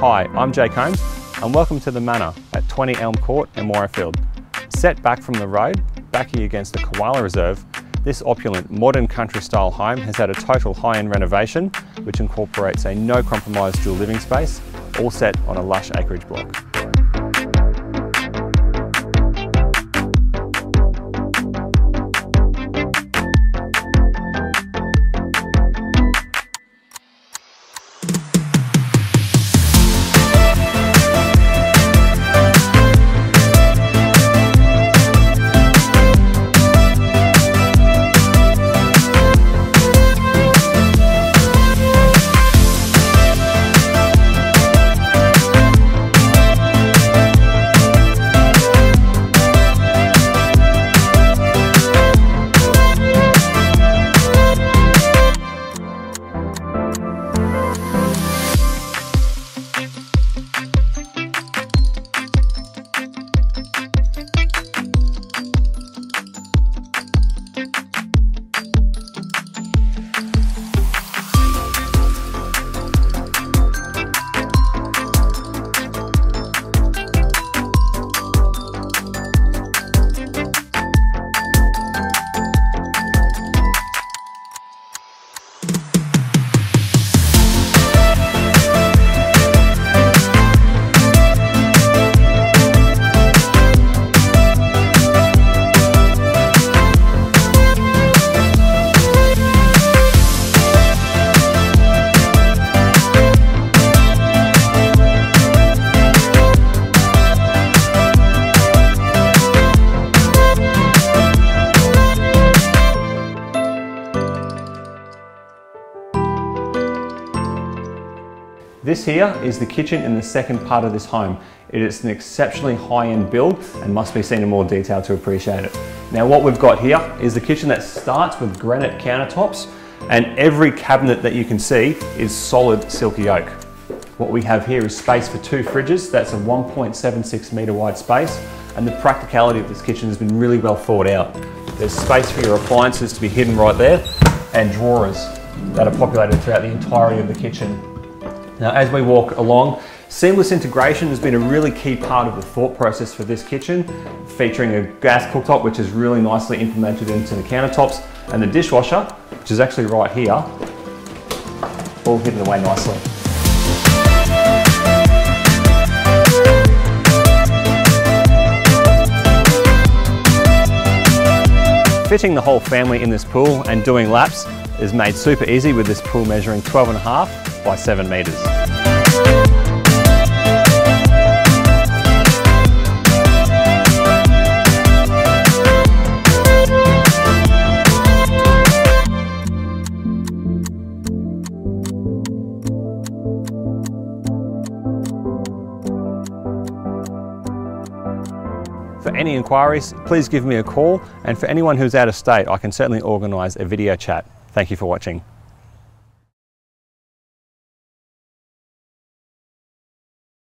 Hi, I'm Jake Holmes and welcome to the Manor at 20 Elm Court in Morayfield. Set back from the road, backing against the Koala Reserve, this opulent modern country style home has had a total high-end renovation which incorporates a no compromise dual living space, all set on a lush acreage block. This here is the kitchen in the second part of this home. It is an exceptionally high-end build and must be seen in more detail to appreciate it. Now what we've got here is the kitchen that starts with granite countertops and every cabinet that you can see is solid silky oak. What we have here is space for two fridges. That's a 1.76 metre wide space and the practicality of this kitchen has been really well thought out. There's space for your appliances to be hidden right there and drawers that are populated throughout the entirety of the kitchen. Now as we walk along, seamless integration has been a really key part of the thought process for this kitchen, featuring a gas cooktop which is really nicely implemented into the countertops and the dishwasher, which is actually right here, all hidden away nicely. Fitting the whole family in this pool and doing laps is made super easy with this pool measuring 12 and a half by 7 metres. For any inquiries, please give me a call and for anyone who's out of state, I can certainly organise a video chat. Thank you for watching.